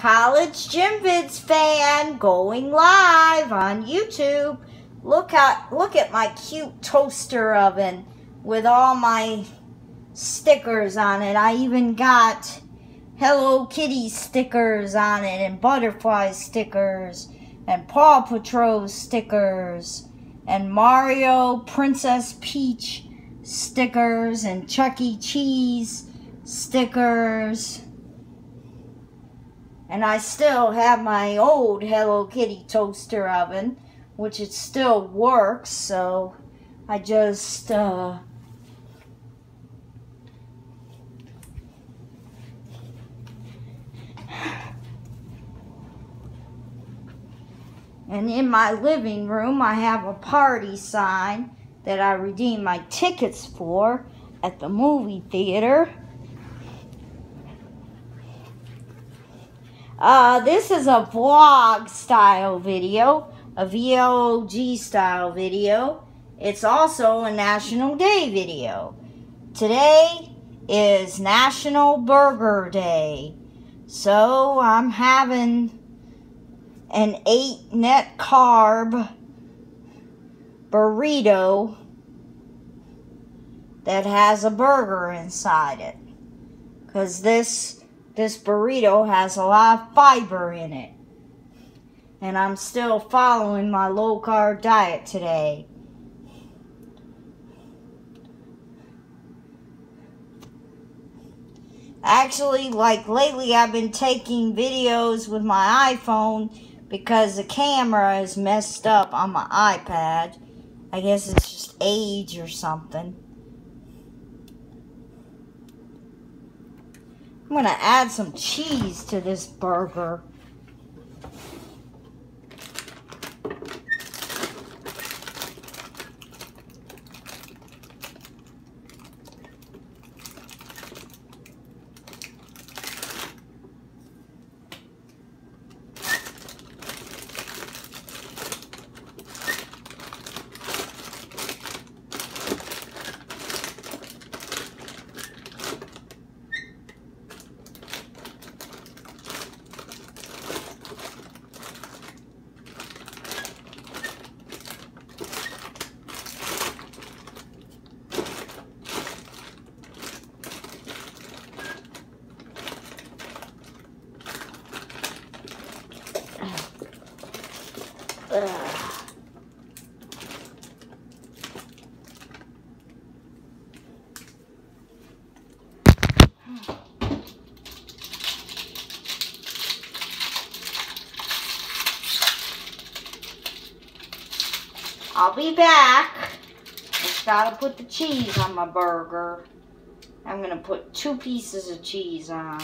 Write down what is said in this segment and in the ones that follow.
College Gym Vids fan going live on YouTube. Look at look at my cute toaster oven with all my stickers on it. I even got Hello Kitty stickers on it and butterfly stickers and Paw Patrol stickers and Mario Princess Peach stickers and Chuck E. Cheese stickers. And I still have my old Hello Kitty toaster oven, which it still works, so I just, uh, And in my living room, I have a party sign that I redeemed my tickets for at the movie theater. Uh, this is a vlog style video, a VLOG style video. It's also a National Day video. Today is National Burger Day. So I'm having an eight net carb burrito that has a burger inside it. Because this this burrito has a lot of fiber in it. And I'm still following my low carb diet today. Actually, like lately, I've been taking videos with my iPhone because the camera is messed up on my iPad. I guess it's just age or something. I'm to add some cheese to this burger. I'll be back. Just gotta put the cheese on my burger. I'm gonna put two pieces of cheese on.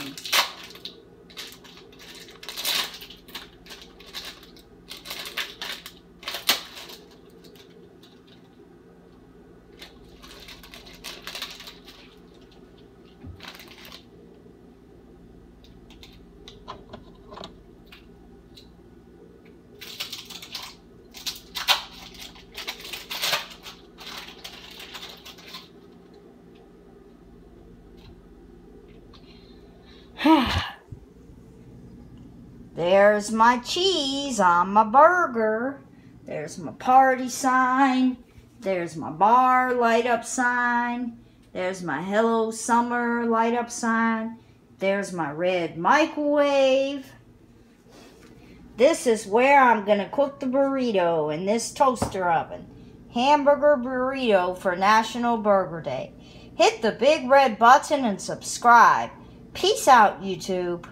There's my cheese on my burger. There's my party sign. There's my bar light up sign. There's my Hello Summer light up sign. There's my red microwave. This is where I'm going to cook the burrito in this toaster oven. Hamburger burrito for National Burger Day. Hit the big red button and subscribe. Peace out, YouTube.